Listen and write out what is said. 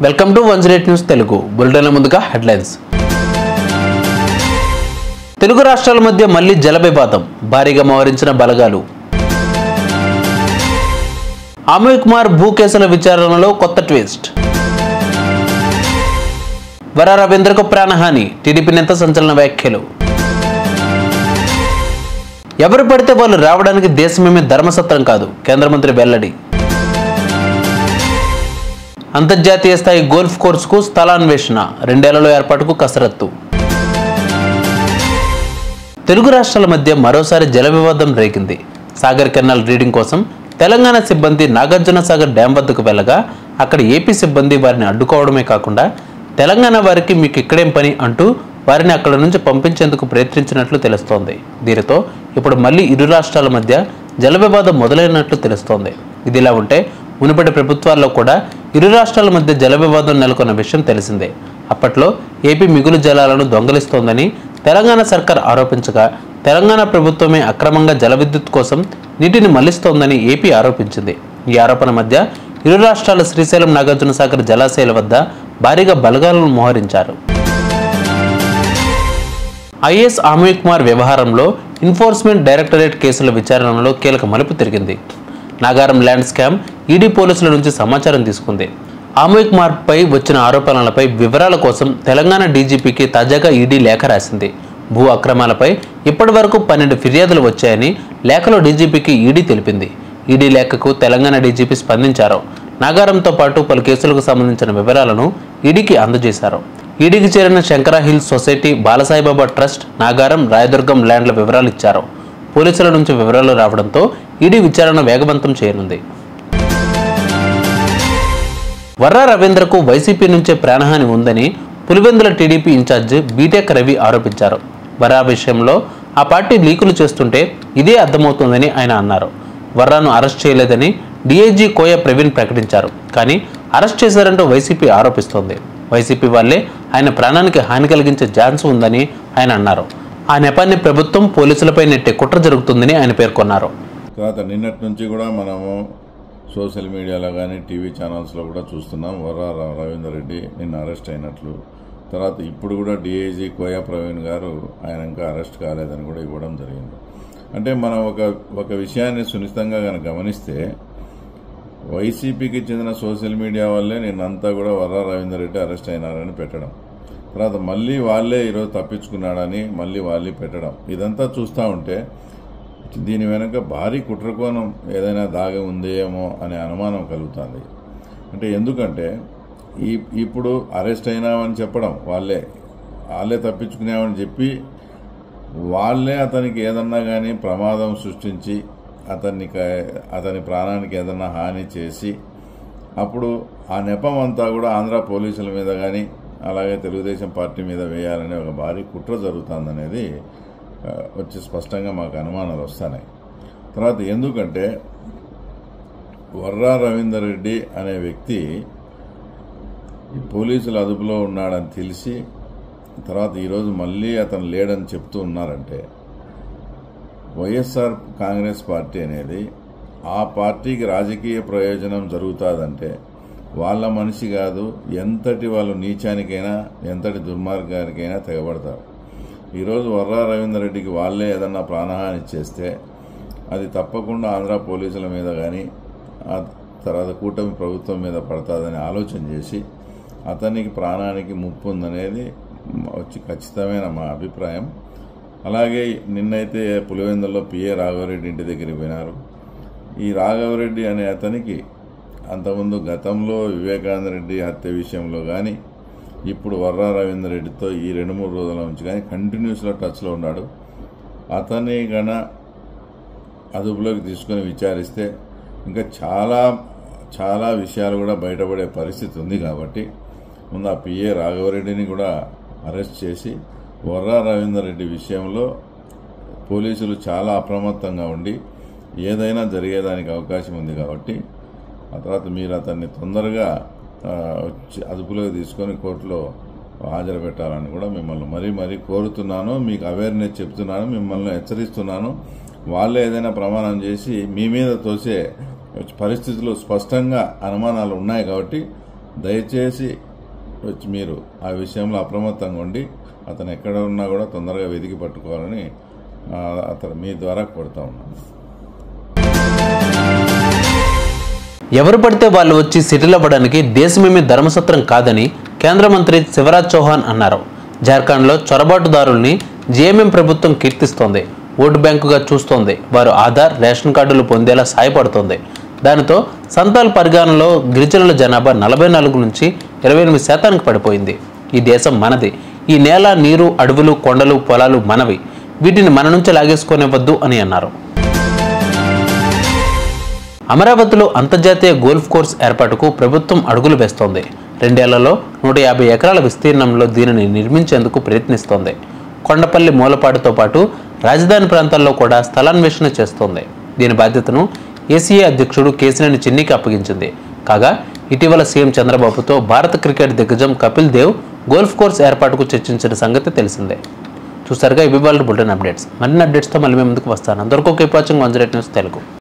Welcome to one zero news Telugu. బులెటిన్ల ముందుగా headlines. Telugu రాష్ట్రాల మధ్య మళ్ళీ జల భారీగా మోహరించిన బలగాలు. అమయ్ కుమార్ భూ కేసుల విచారణలో కొత్త ట్విస్ట్. వర రవీంద్రకు ప్రాణహాని. టీడీపీ నేత సంచలన వ్యాఖ్యలు. ఎవరు పడితే వాళ్ళు రావడానికి దేశమేమీ ధర్మసత్రం కాదు. కేంద్ర మంత్రి వెల్లడి. అంతర్జాతీయ స్థాయి గోల్ఫ్ కోర్సుకు స్థలాన్వేషణ రెండేళ్ళలో ఏర్పాటుకు కసరత్తు. తెలుగు రాష్ట్రాల మధ్య మరోసారి జల వివాదం రేగింది. సాగర్ కెనాల్ రీడింగ్ కోసం తెలంగాణ సిబ్బంది నాగార్జున సాగర్ డ్యాం వద్దకు వెళ్ళగా అక్కడ ఏపీ సిబ్బంది వారిని అడ్డుకోవడమే కాకుండా తెలంగాణ వారికి మీకు ఇక్కడేం పని అంటూ వారిని అక్కడ నుంచి పంపించేందుకు ప్రయత్నించినట్లు తెలుస్తోంది. దీనితో ఇప్పుడు మళ్ళీ ఇరు రాష్ట్రాల మధ్య జల వివాదం మొదలైనట్లు తెలుస్తోంది. ఇదిలా ఉంటే మునుపటి ప్రభుత్వాల్లో కూడా ఇరు రాష్ట్రాల మధ్య జల వివాదం నెలకొన్న విషయం తెలిసిందే. అప్పట్లో ఏపీ మిగులు జలాలను దొంగలిస్తోందని తెలంగాణ సర్కార్ ఆరోపించగా తెలంగాణ ప్రభుత్వమే అక్రమంగా జల విద్యుత్ కోసం నీటిని మళ్ళిస్తోందని ఏపీ ఆరోపించింది. ఈ ఆరోపణ మధ్య ఇరు రాష్ట్రాల శ్రీశైలం నాగార్జున సాగర్ జలాశయాల వద్ద భారీగా బలగాలను మోహరించారు. ఐఏఎస్ అమయ్ కుమార్ వ్యవహారంలో ఎన్ఫోర్స్మెంట్ డైరెక్టరేట్ కేసుల విచారణలో కీలక మలుపు తిరిగింది. నాగారం ల్యాండ్ స్కామ్ ఈడీ పోలీసుల నుంచి సమాచారం తీసుకుంది. అమయ్ కుమార్ పై వచ్చిన ఆరోపణలపై వివరాల కోసం తెలంగాణ డీజీపీకి తాజాగా ఈడీ లేఖ రాసింది. భూ అక్రమాలపై ఇప్పటి వరకు పన్నెండు ఫిర్యాదులు వచ్చాయని లేఖలో డీజీపీకి ఈడీ తెలిపింది. ఈడీ లేఖకు తెలంగాణ డీజీపీ స్పందించారు. నాగారంతో పాటు పలు కేసులకు సంబంధించిన వివరాలను ఈడీకి అందజేశారు. ఈడీకి చేరిన Shankara hills society Balasaibaba trust Nagaram Rayadurgam ల్యాండ్ల వివరాలు ఇచ్చారు. పోలీసుల నుంచి వివరాలు రావడంతో ఈడీ విచారణ వేగవంతం చేయనుంది. వర్రా రవీంద్రకు వైసీపీ నుంచే ప్రాణహాని ఉందని Pulivendula TDP incharge BTech Ravi ఆరోపించారు. వర్రా విషయంలో ఆ పార్టీ లీకులు చేస్తుంటే ఇదే అర్థమవుతుందని ఆయన అన్నారు. వర్రాను అరెస్ట్ చేయలేదని డీఐజీ కోయ ప్రవీణ్ ప్రకటించారు. కానీ అరెస్ట్ చేశారంటూ వైసీపీ ఆరోపిస్తోంది. వైసీపీ వాళ్ళే ఆయన ప్రాణానికి హాని కలిగించే ఛాన్స్ ఉందని ఆయన అన్నారు. ఆ నెపాన్ని ప్రభుత్వం పోలీసులపై నెట్టే కుట్ర జరుగుతుందని ఆయన పేర్కొన్నారు. తర్వాత నిన్నటి నుంచి కూడా మనము సోషల్ మీడియాలో కానీ టీవీ ఛానల్స్లో కూడా చూస్తున్నాం. వర్రా రవీందర్ రెడ్డి నిన్న అరెస్ట్ అయినట్లు. తర్వాత ఇప్పుడు కూడా డిఐజీ కోయా ప్రవీణ్ గారు ఆయన ఇంకా అరెస్ట్ కాలేదని కూడా ఇవ్వడం జరిగింది. అంటే మనం ఒక ఒక విషయాన్ని సునిశ్చితంగా కనుక గమనిస్తే వైసీపీకి చెందిన సోషల్ మీడియా వల్లే నిన్నంతా కూడా వర్రా రవీందర్ రెడ్డి అరెస్ట్ అయినారని పెట్టడం. తర్వాత మళ్ళీ వాళ్ళే ఈరోజు తప్పించుకున్నాడని మళ్ళీ వాళ్ళే పెట్టడం. ఇదంతా చూస్తూ ఉంటే దీని వెనుక భారీ కుట్రకోణం ఏదైనా దాగి ఉందేమో అనే అనుమానం కలుగుతుంది. అంటే ఎందుకంటే ఈ ఇప్పుడు అరెస్ట్ అయినామని చెప్పడం వాళ్ళే వాళ్ళే తప్పించుకున్నామని చెప్పి వాళ్ళే అతనికి ఏదన్నా కానీ ప్రమాదం సృష్టించి అతన్ని క- అతని ప్రాణానికి ఏదన్నా హాని చేసి అప్పుడు ఆ నెపం అంతా కూడా ఆంధ్ర పోలీసుల మీద కానీ అలాగే తెలుగుదేశం పార్టీ మీద వేయాలనే ఒక భారీ కుట్ర జరుగుతుందనేది అనేది వచ్చి స్పష్టంగా మాకు అనుమానాలు వస్తున్నాయి తర్వాత ఎందుకంటే వర్రా రవీందర్ రెడ్డి అనే వ్యక్తి పోలీసుల అదుపులో ఉన్నాడని తెలిసి తర్వాత ఈరోజు మళ్ళీ అతను లేడని చెప్తూ ఉన్నారంటే వైఎస్ఆర్ కాంగ్రెస్ పార్టీ అనేది ఆ పార్టీకి రాజకీయ ప్రయోజనం జరుగుతుందంటే వాళ్ళ మనిషి కాదు ఎంతటి వాళ్ళు నీచానికైనా ఎంతటి దుర్మార్గానికైనా తెగబడతారు. ఈరోజు వర్రా రవీందర్ రెడ్డికి వాళ్ళే ఏదన్నా ప్రాణహాని చేస్తే అది తప్పకుండా ఆంధ్ర పోలీసుల మీద కానీ ఆ తర్వాత కూటమి ప్రభుత్వం మీద పడుతుందని ఆలోచన చేసి అతనికి ప్రాణానికి ముప్పు ఉందనేది వచ్చి ఖచ్చితమైన మా అభిప్రాయం. అలాగే నిన్నైతే పులివెందుల్లో పిఏ రాఘవరెడ్డి ఇంటి దగ్గరికి పోయినారు. ఈ రాఘవరెడ్డి అనే అతనికి అంతకుముందు గతంలో వివేకానంద రెడ్డి హత్య విషయంలో కానీ ఇప్పుడు వర్రా రవీందర్ రెడ్డితో ఈ రెండు మూడు రోజుల నుంచి కానీ కంటిన్యూస్లో టచ్లో ఉన్నాడు. అతని గన అదుపులోకి తీసుకొని విచారిస్తే ఇంకా చాలా చాలా విషయాలు కూడా బయటపడే పరిస్థితి ఉంది కాబట్టి ముందు ఆ పిఏ రాఘవరెడ్డిని కూడా అరెస్ట్ చేసి వర్రా రవీందర్ రెడ్డి విషయంలో పోలీసులు చాలా అప్రమత్తంగా ఉండి ఏదైనా జరిగేదానికి అవకాశం ఉంది కాబట్టి ఆ తర్వాత మీరు అతన్ని తొందరగా వచ్చి అదుపులోకి తీసుకొని కోర్టులో హాజరు పెట్టాలని కూడా మిమ్మల్ని మరీ మరీ కోరుతున్నాను. మీకు అవేర్నెస్ చెప్తున్నాను మిమ్మల్ని హెచ్చరిస్తున్నాను. వాళ్ళే ఏదైనా ప్రమాణం చేసి మీ మీద తోసే పరిస్థితులు స్పష్టంగా అనుమానాలు ఉన్నాయి కాబట్టి దయచేసి వచ్చి మీరు ఆ విషయంలో అప్రమత్తంగా ఉండి అతను ఎక్కడ ఉన్నా కూడా తొందరగా వెతికి పట్టుకోవాలని అతను మీ ద్వారా కొడతా ఉన్నాను. ఎవరు పడితే వాళ్ళు వచ్చి సెటిల్ అవ్వడానికి దేశమేమీ ధర్మసత్రం కాదని కేంద్ర మంత్రి శివరాజ్ చౌహాన్ అన్నారు. జార్ఖండ్లో చొరబాటుదారుల్ని జేఎంఎం ప్రభుత్వం కీర్తిస్తోంది. ఓటు బ్యాంకుగా చూస్తోంది. వారు ఆధార్ రేషన్ కార్డులు పొందేలా సాయపడుతోంది. దానితో సంతాల్ పరిగణనలో గిరిజనుల జనాభా నలభై నాలుగు నుంచి ఇరవై ఎనిమిది శాతానికి పడిపోయింది. ఈ దేశం మనది. ఈ నేల నీరు అడవులు కొండలు పొలాలు మనవి. వీటిని మన నుంచి లాగేసుకునేవద్దు అని అన్నారు. అమరావతిలో అంతర్జాతీయ గోల్ఫ్ కోర్స్ ఏర్పాటుకు ప్రభుత్వం అడుగులు వేస్తోంది. రెండేళ్ళలో నూట యాభై ఎకరాల విస్తీర్ణంలో దీనిని నిర్మించేందుకు ప్రయత్నిస్తోంది. కొండపల్లి మూలపాటుతో పాటు రాజధాని ప్రాంతాల్లో కూడా స్థలాన్వేషణ చేస్తోంది. దీని బాధ్యతను ఏసీఏ అధ్యక్షుడు కేసినేని చిన్నికి అప్పగించింది. కాగా ఇటీవల సీఎం చంద్రబాబుతో భారత క్రికెట్ దిగ్గజం కపిల్ దేవ్ గోల్ఫ్ కోర్స్ ఏర్పాటుకు చర్చించిన సంగతి తెలిసిందే. చూసారుగా ఇవి వాళ్ళు బులెటిన్ అప్డేట్స్. మరిన్ని అప్డేట్స్తో మళ్ళీ మేము ముందుకు వస్తాను. అందరికీ keep watching one news Telugu.